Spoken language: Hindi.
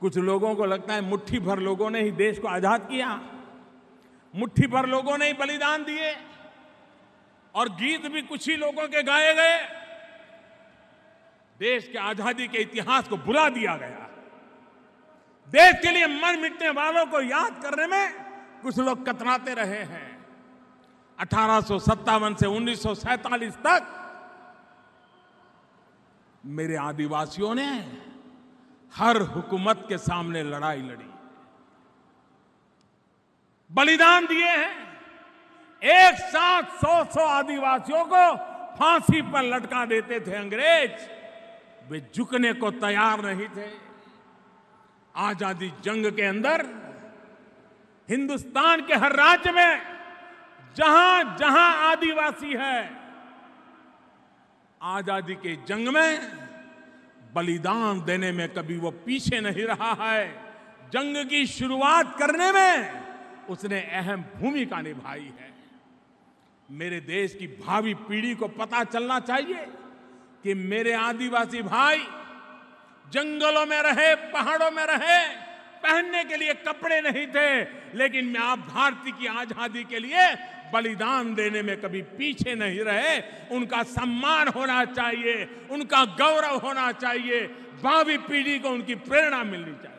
कुछ लोगों को लगता है मुट्ठी भर लोगों ने ही देश को आज़ाद किया। मुट्ठी भर लोगों ने ही बलिदान दिए। और गीत भी कुछ ही लोगों के गाए गए। देश के आज़ादी के इतिहास को बुला दिया गया। देश के लिए मर मिटने वालों को याद करने में कुछ लोग कतराते रहे हैं। अठारह सौ सत्तावन से उन्नीस सौ सैंतालीस तक मेरे आदिवासियों ने हर हुकूमत के सामने लड़ाई लड़ी। बलिदान दिए हैं। एक साथ सौ सौ आदिवासियों को फांसी पर लटका देते थे अंग्रेज़। वे झुकने को तैयार नहीं थे। आज़ादी जंग के अंदर, हिंदुस्तान के हर राज्य में जहाँ जहाँ आदिवासी है, आज़ादी के जंग में बलिदान देने में कभी वो पीछे नहीं रहा है। जंग की शुरुआत करने में उसने अहम भूमिका निभाई है। मेरे देश की भावी पीढ़ी को पता चलना चाहिए कि मेरे आदिवासी भाई जंगलों में रहे, पहाड़ों में रहे पहनने के लिए कपड़े नहीं थे, लेकिन मैं आप भारती की आज़ादी के लिए बलिदान देने में कभी पीछे नहीं रहे। उनका सम्मान होना चाहिए, उनका गौरव होना चाहिए। भावी पीढ़ी को उनकी प्रेरणा मिलनी चाहिए।